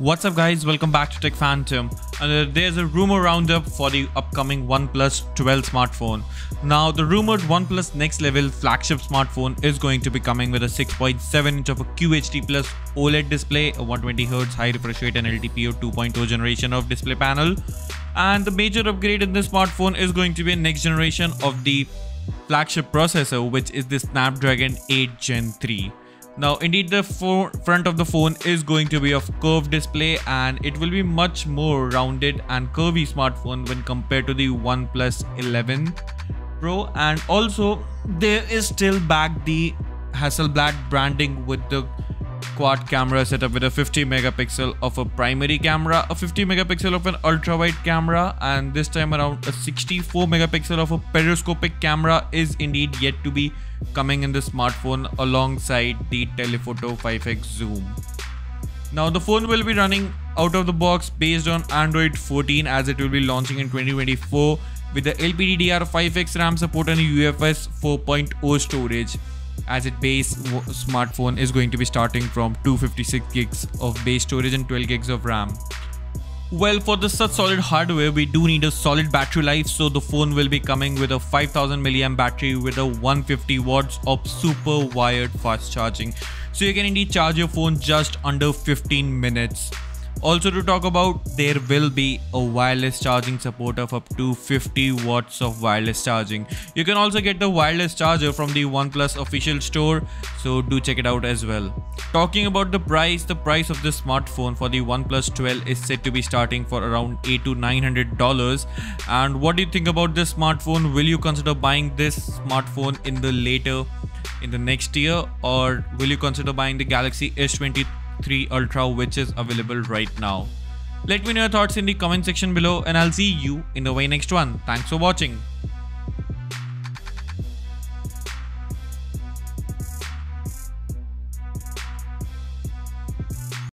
What's up guys, welcome back to Tech Phantom and uh, there's a rumor roundup for the upcoming OnePlus 12 smartphone. Now the rumored OnePlus next level flagship smartphone is going to be coming with a 6.7 inch of a QHD plus OLED display, a 120Hz high refresh rate and LTPO 2.0 generation of display panel and the major upgrade in this smartphone is going to be a next generation of the flagship processor which is the Snapdragon 8 Gen 3. Now indeed the front of the phone is going to be of curved display and it will be much more rounded and curvy smartphone when compared to the OnePlus 11 Pro. And also there is still back the Hasselblad branding with the quad camera setup with a 50 megapixel of a primary camera, a 50 megapixel of an ultra wide camera, and this time around a 64 megapixel of a periscopic camera is indeed yet to be coming in the smartphone alongside the telephoto 5x zoom. Now the phone will be running out of the box based on Android 14 as it will be launching in 2024 with the LPDDR5X RAM support and UFS 4.0 storage as its base smartphone is going to be starting from 256 gigs of base storage and 12 gigs of RAM. Well, for this such solid hardware, we do need a solid battery life. So the phone will be coming with a 5000 mAh battery with a 150 watts of super wired fast charging. So you can indeed charge your phone just under 15 minutes. Also to talk about, there will be a wireless charging support of up to 50 watts of wireless charging. You can also get the wireless charger from the OnePlus official store, so do check it out as well. Talking about the price, the price of this smartphone for the OnePlus 12 is said to be starting for around 8 to 900 dollars. And what do you think about this smartphone? Will you consider buying this smartphone in the later in the next year or will you consider buying the Galaxy S20 3 Ultra which is available right now. Let me know your thoughts in the comment section below and I'll see you in the way next one. Thanks for watching.